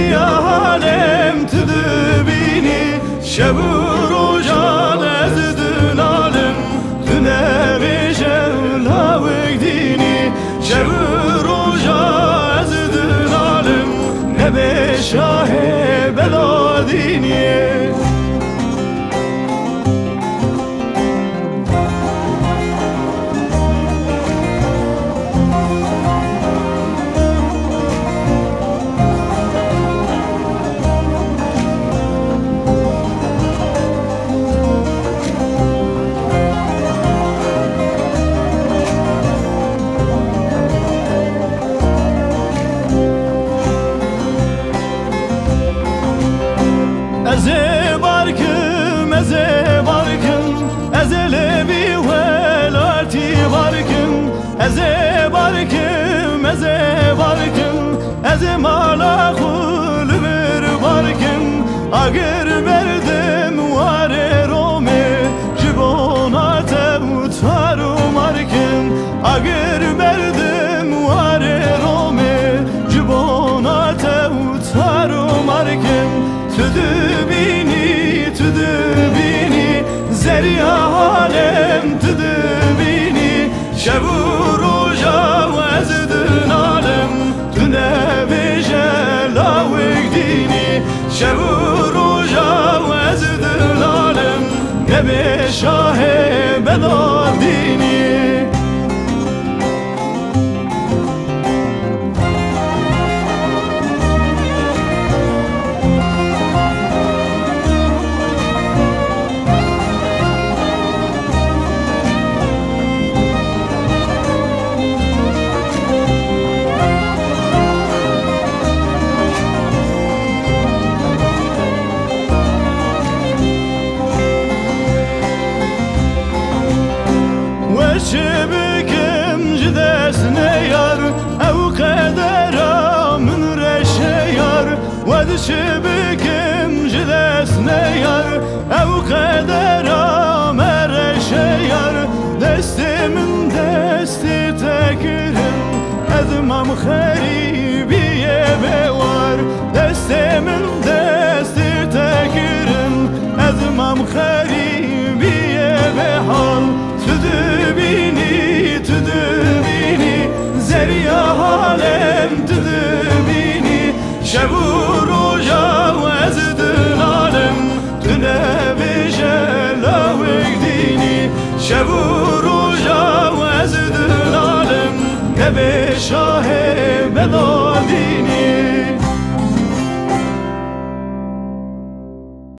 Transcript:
ya alem tüdü bini şebur barkım, eze barkım Ezele bir velati barkım Eze barkım, eze barkım Eze mala kulümür barkım Agır verdim vare rome Jibona tevtarum arkim Agır verdim vare rome Jibona tevtarum arkim Tüdübini, tüdübini Zerya halem tüdübini Şevu roja vezdin alem. Tüne beje lavik dini Şevu roja vezdin alem. Nebe şahe bedar Gerçi büküm cidesine yar Ev keder amın reşe yar. Vadişi büküm cidesine yar Ev keder amer reşe yar. Destimin desti tekirim Edmem heri bir eve Destimin desti tekirim Edmem heri alem düdümini Şevur ocav ezdin alem. Dünevi jelavik dini Şevur ocav ezdin alem. Neve şahe bedadini.